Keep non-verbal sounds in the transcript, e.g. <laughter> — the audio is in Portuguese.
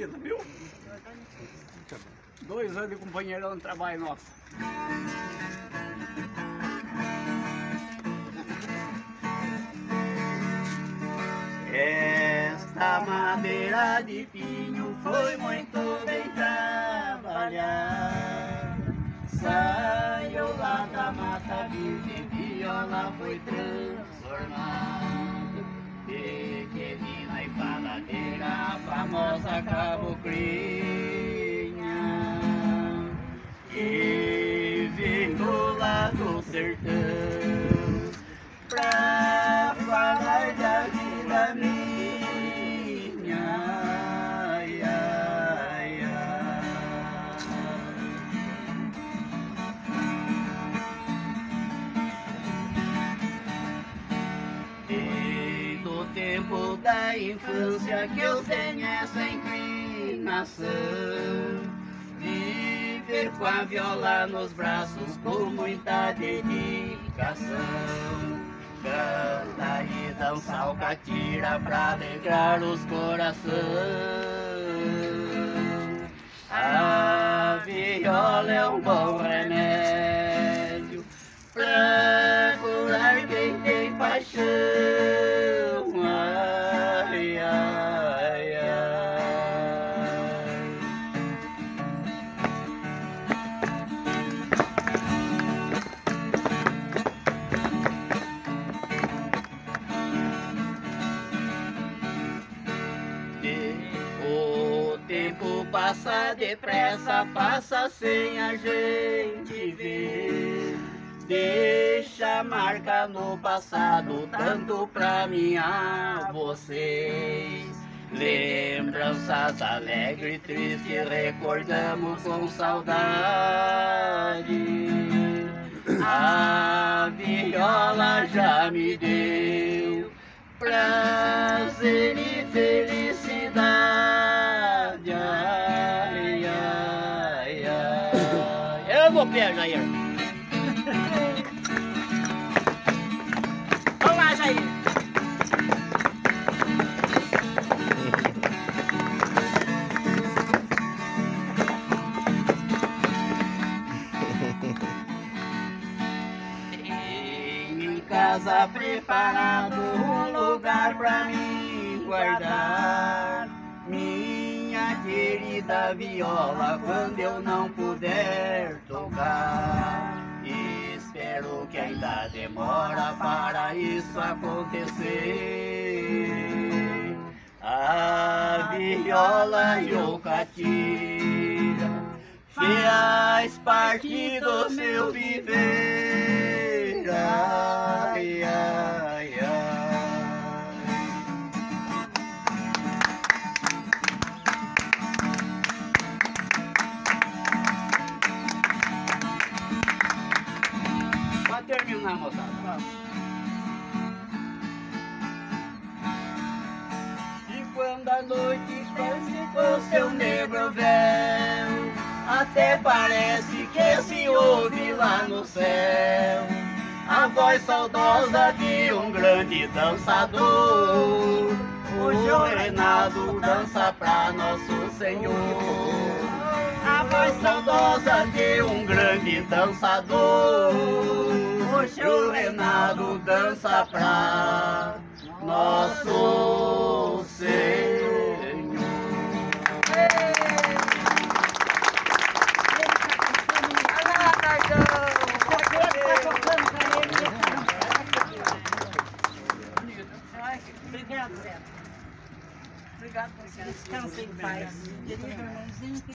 vida, viu? Dois anos de companheirão de trabalho nosso. Esta madeira de pinho foi muito Caboclo. Da infância que eu tenho essa inclinação. Viver com a viola nos braços com muita dedicação. Canta e dança o catira pra alegrar os corações. A viola é um bom remédio O tempo passa depressa, passa sem a gente ver. Deixa marca no passado, tanto pra mim a vocês. Lembranças alegres e tristes, recordamos com saudade. A viola já me deu prazer e felicidade. Eu vou pé, Jair. <laughs> Vamos lá, Jair. <laughs> Em casa preparado um lugar pra mim guardar querida viola quando eu não puder tocar. Espero que ainda demora para isso acontecer. A viola e o catira faz parte do meu viver. Ai, ai. Terminar, moçada. E quando a noite desce com seu negro véu, até parece que se ouve lá no céu a voz saudosa de um grande dançador. O Renato dança pra nosso Senhor. Voz saudosa de um grande dançador. Hoje o Renato dança pra nosso Senhor. Obrigado, Zé. Obrigado, Descansa em paz. Querido irmãozinho.